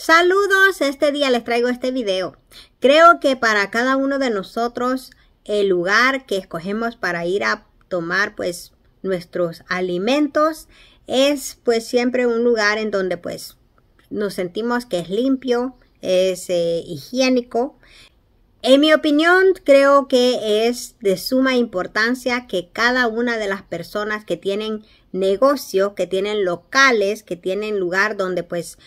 Saludos, este día les traigo este video. Creo que para cada uno de nosotros el lugar que escogemos para ir a tomar pues nuestros alimentos es pues siempre un lugar en donde pues nos sentimos que es limpio, es eh, higiénico. En mi opinión, creo que es de suma importancia que cada una de las personas que tienen negocio, que tienen locales, que tienen lugar donde pues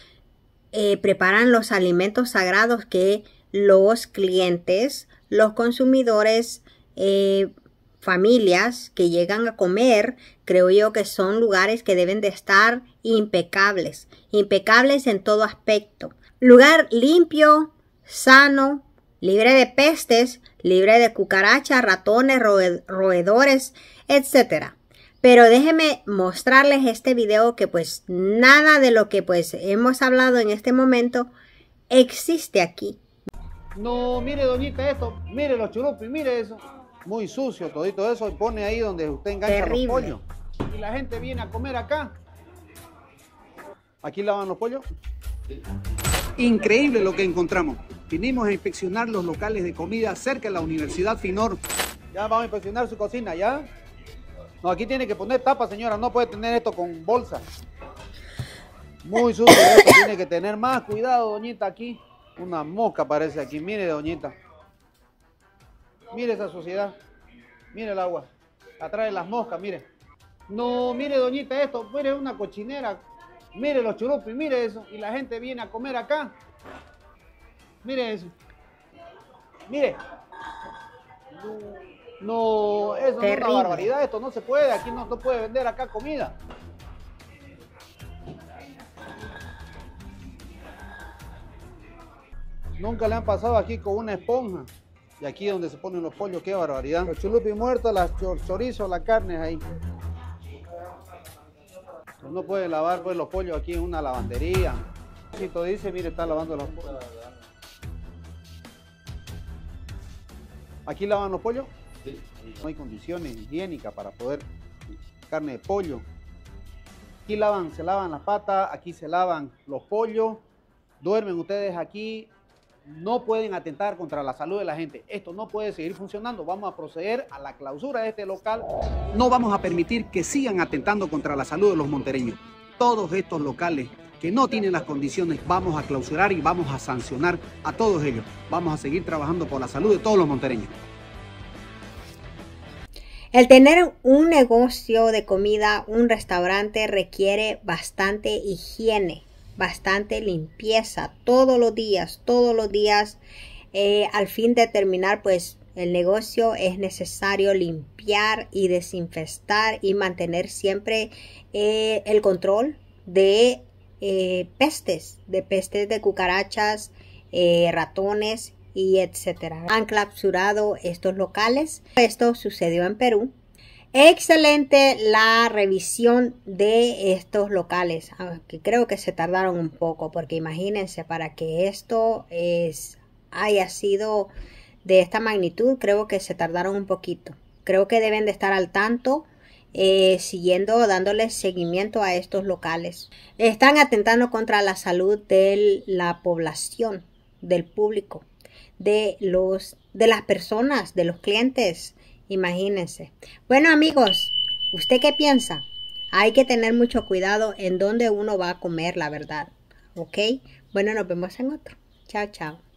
eh, preparan los alimentos sagrados que los clientes, los consumidores, eh, familias que llegan a comer, creo yo que son lugares que deben de estar impecables, impecables en todo aspecto. Lugar limpio, sano, libre de pestes, libre de cucarachas, ratones, roedores, etc. Pero déjenme mostrarles este video que pues nada de lo que pues hemos hablado en este momento existe aquí. No, mire doñita esto, mire los churupis, mire eso. Muy sucio todito eso y pone ahí donde usted engancha los pollos. Y la gente viene a comer acá. ¿Aquí lavan los pollos? Increíble lo que encontramos. Vinimos a inspeccionar los locales de comida cerca de la Universidad Finor. Ya vamos a inspeccionar su cocina, ¿ya? No, aquí tiene que poner tapa, señora. No puede tener esto con bolsa. Muy sucio esto. Tiene que tener más cuidado, doñita, aquí. Una mosca parece aquí. Mire, doñita. Mire esa suciedad. Mire el agua. Atrae las moscas, mire. No, mire, doñita, esto. Mire, una cochinera. Mire los churupis, mire eso. Y la gente viene a comer acá. Mire eso. Mire. No, eso es una barbaridad, esto no se puede, aquí no se puede vender acá comida. Nunca le han pasado aquí con una esponja. Y aquí donde se ponen los pollos, qué barbaridad. Los chulupis muertos, las chorizos, la carne ahí. No puede lavar pues los pollos aquí en una lavandería. Si todo dice, mire, está lavando los pollos. ¿Aquí lavan los pollos? No hay condiciones higiénicas para poder carne de pollo. Aquí lavan, se lavan las patas, aquí se lavan los pollos. Duermen ustedes aquí. No pueden atentar contra la salud de la gente. Esto no puede seguir funcionando. Vamos a proceder a la clausura de este local. No vamos a permitir que sigan atentando contra la salud de los montereños. Todos estos locales que no tienen las condiciones vamos a clausurar y vamos a sancionar a todos ellos. Vamos a seguir trabajando por la salud de todos los montereños. El tener un negocio de comida, un restaurante, requiere bastante higiene, bastante limpieza, todos los días, todos los días. Eh, al fin de terminar, pues el negocio es necesario limpiar y desinfestar y mantener siempre eh, el control de eh, pestes, de pestes de cucarachas, ratones y etcétera. Han clausurado estos locales. Esto sucedió en Perú. Excelente la revisión de estos locales, aunque creo que se tardaron un poco, porque imagínense, para que esto es, haya sido de esta magnitud, creo que se tardaron un poquito. Creo que deben de estar al tanto, eh, siguiendo, dándoles seguimiento a estos locales. Están atentando contra la salud de la población, del público de los de las personas, de los clientes. Imagínense. Bueno, amigos, ¿usted qué piensa? Hay que tener mucho cuidado en dónde uno va a comer, la verdad. ¿Ok? Bueno, nos vemos en otro. Chao, chao.